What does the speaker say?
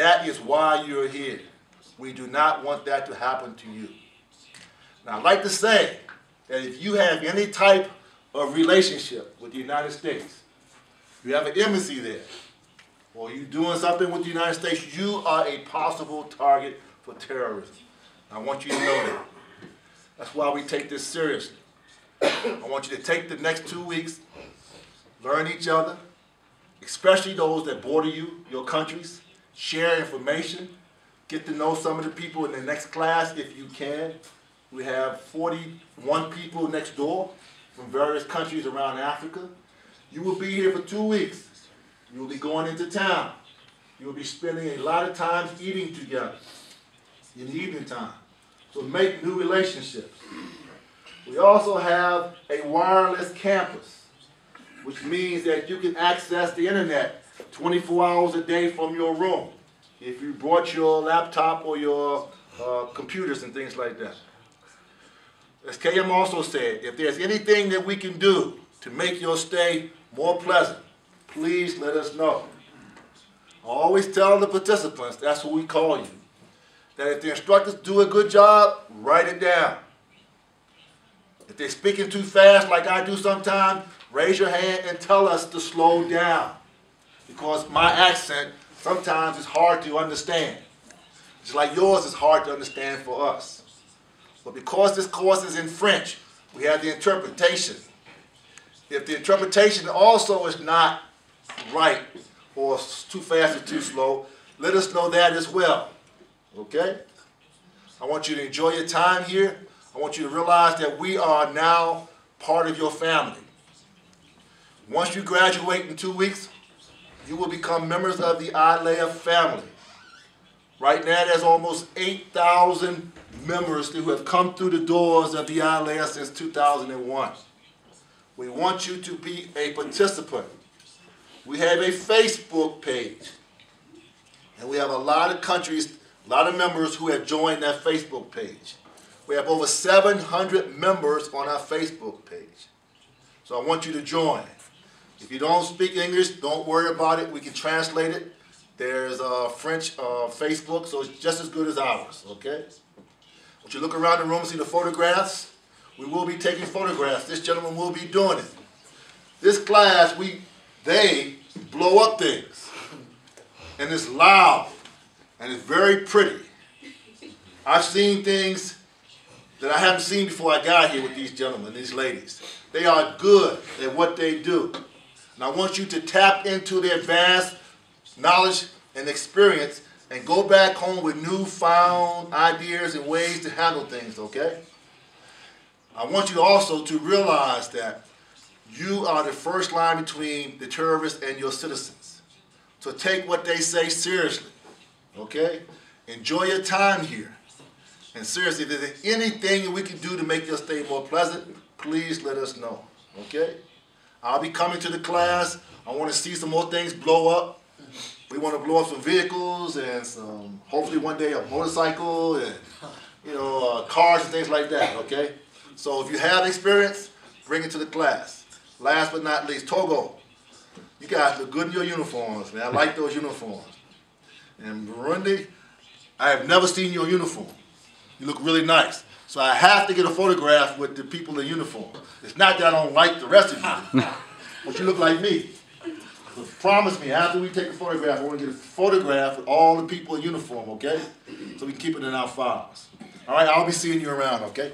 That is why you're here. We do not want that to happen to you. Now, I'd like to say that if you have any type of relationship with the United States, you have an embassy there, or you're doing something with the United States, you are a possible target for terrorism. I want you to know that. That's why we take this seriously. I want you to take the next two weeks, learn each other, especially those that border you, your countries, share information, get to know some of the people in the next class if you can. We have 41 people next door from various countries around Africa. You will be here for two weeks. You will be going into town. You will be spending a lot of time eating together in the evening time. So make new relationships. We also have a wireless campus, which means that you can access the internet 24 hours a day from your room if you brought your laptop or your uh, computers and things like that. As KM also said, if there's anything that we can do to make your stay more pleasant, please let us know. I always tell the participants, that's what we call you, that if the instructors do a good job, write it down. If they're speaking too fast like I do sometimes, raise your hand and tell us to slow down. Because my accent sometimes it's hard to understand. Just like yours is hard to understand for us. But because this course is in French, we have the interpretation. If the interpretation also is not right or too fast or too slow, let us know that as well. Okay? I want you to enjoy your time here. I want you to realize that we are now part of your family. Once you graduate in two weeks, you will become members of the ILEA family. Right now, there's almost 8,000 members who have come through the doors of the ILEA since 2001. We want you to be a participant. We have a Facebook page. And we have a lot of countries, a lot of members who have joined that Facebook page. We have over 700 members on our Facebook page. So I want you to join. If you don't speak English, don't worry about it. We can translate it. There's uh, French uh, Facebook, so it's just as good as ours, okay? Would you look around the room, and see the photographs. We will be taking photographs. This gentleman will be doing it. This class, we they blow up things. And it's loud. And it's very pretty. I've seen things that I haven't seen before I got here with these gentlemen, these ladies. They are good at what they do. And I want you to tap into their vast knowledge and experience and go back home with newfound ideas and ways to handle things, okay? I want you also to realize that you are the first line between the terrorists and your citizens. So take what they say seriously, okay? Enjoy your time here. And seriously, if there's anything we can do to make your stay more pleasant, please let us know, okay? I'll be coming to the class. I want to see some more things blow up. We want to blow up some vehicles and some, hopefully one day a motorcycle and, you know, uh, cars and things like that, okay? So if you have experience, bring it to the class. Last but not least, Togo. You guys look good in your uniforms, man. I like those uniforms. And Burundi, I have never seen your uniform. You look really nice. So I have to get a photograph with the people in uniform. It's not that I don't like the rest of you, but you look like me. So promise me, after we take a photograph, I want to get a photograph with all the people in uniform, okay? So we can keep it in our files. All right, I'll be seeing you around, okay?